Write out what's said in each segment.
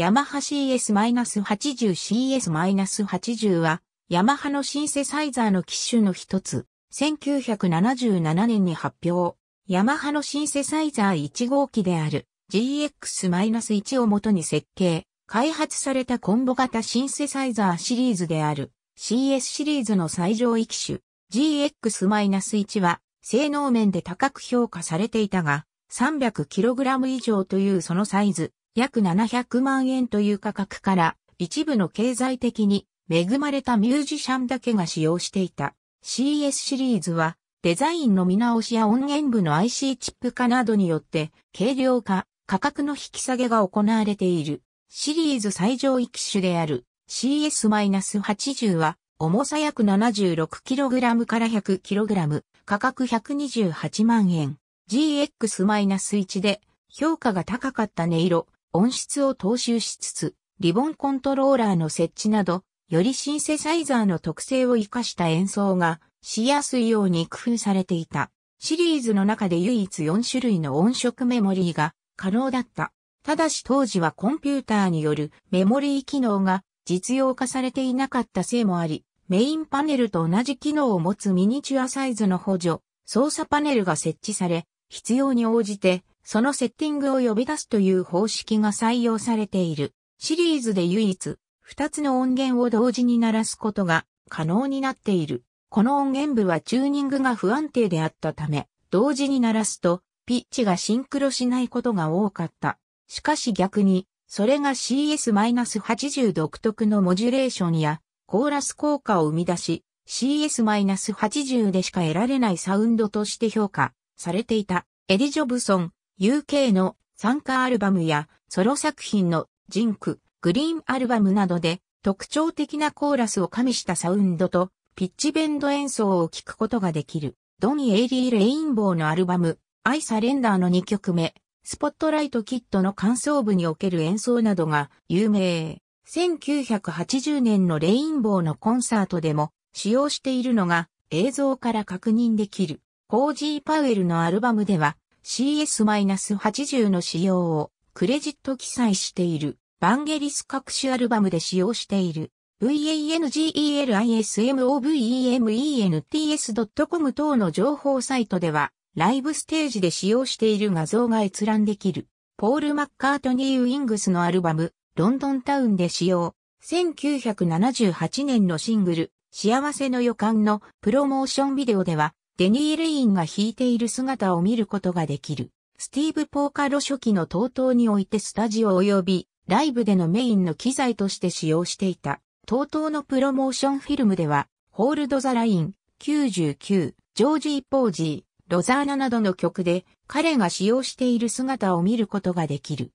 ヤマハ CS-80CS-80 は、ヤマハのシンセサイザーの機種の一つ、1977年に発表。ヤマハのシンセサイザー1号機である。GX-1 をもとに設計、開発されたコンボ型シンセサイザーシリーズである。CS シリーズの最上位機種。GX-1 は性能面で高く評価されていたが 300kg 以上というそのサイズ。約700万円という価格から一部の経済的に恵まれたミュージシャンだけが使用していた CS シリーズはデザインの見直しや音源部の IC チップ化などによって軽量化、価格の引き下げが行われている。シリーズ最上位機種である CS-80 は重さ約 76kg から 100kg、価格128万円。GX-1 で評価が高かった音色、音質を踏襲しつつ、リボンコントローラーの設置など、よりシンセサイザーの特性を活かした演奏がしやすいように工夫されていた。シリーズの中で唯一4種類の音色メモリーが可能だった。ただし当時はコンピューターによるメモリー機能が実用化されていなかったせいもあり、メインパネルと同じ機能を持つミニチュアサイズの補助、操作パネルが設置され、必要に応じて、そのセッティングを呼び出すという方式が採用されている。シリーズで唯一、二つの音源を同時に鳴らすことが可能になっている。この音源部はチューニングが不安定であったため、同時に鳴らすと、ピッチがシンクロしないことが多かった。しかし逆に、それが CS-80 独特のモジュレーションやコーラス効果を生み出し、CS-80 でしか得られないサウンドとして評価されていた。エディ・ジョブソン、UK の参加アルバムやソロ作品のジンク、グリーンアルバムなどで特徴的なコーラスを加味したサウンドとピッチベンド演奏を聴くことができる。ドニー・エイリー・レインボーのアルバム、アイ・サレンダーの2曲目、スポットライトキットの感想部における演奏などが有名。1980年のレインボーのコンサートでも使用しているのが映像から確認できる。コージー・パウエルのアルバムでは CS-80 の使用をクレジット記載している。バンゲリス各種アルバムで使用している。vangelismovements.com 等の情報サイトではライブステージで使用している画像が閲覧できる。ポール・マッカートニー・ウィングスのアルバム、ロンドンタウンで使用。1978年のシングル、幸せの予感のプロモーションビデオでは、デニー・レインが弾いている姿を見ることができる。スティーブ・ポーカロ初期の TOTO においてスタジオ及び、ライブでのメインの機材として使用していた。TOTO のプロモーションフィルムでは、ホールド・ザ・ライン、99、ジョージ・ポージー、ロザーナなどの曲で彼が使用している姿を見ることができる。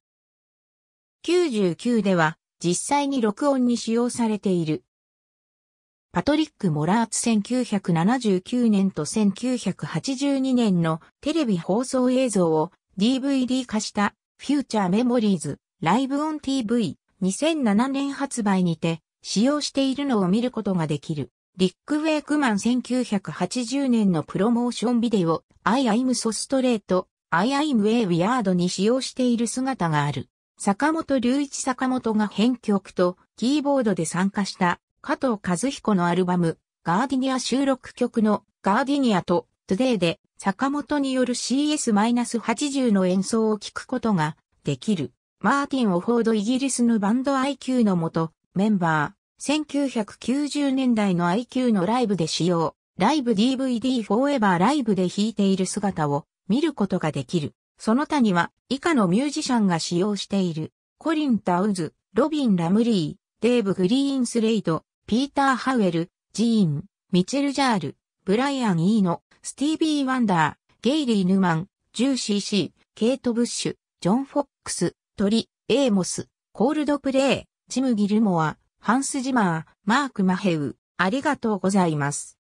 99では実際に録音に使用されている。パトリック・モラーツ1979年と1982年のテレビ放送映像を DVD 化したフューチャーメモリーズライブオン TV 2007年発売にて使用しているのを見ることができる。リック・ウェイクマン1980年のプロモーションビデオ、I I'm so straight, I I'm way weird に使用している姿がある。坂本隆一坂本が編曲とキーボードで参加した加藤和彦のアルバム、ガーディニア収録曲のガーディニアと Today で坂本による CS-80 の演奏を聴くことができる。マーティン・オフォードイギリスのバンド IQ のもと、メンバー、1990年代の IQ のライブで使用、ライブ DVD フォーエバーライブで弾いている姿を見ることができる。その他には以下のミュージシャンが使用している。コリン・タウズ、ロビン・ラムリー、デーブ・グリーンスレイド、ピーター・ハウエル、ジーン、ミチェル・ジャール、ブライアン・イーノ、スティービー・ワンダー、ゲイリー・ヌマン、ジューシー・シー、ケイト・ブッシュ、ジョン・フォックス、トリ、エーモス、コールドプレイ、ジム・ギルモア、ハンス・ジマー、マーク・マヘウ、ありがとうございます。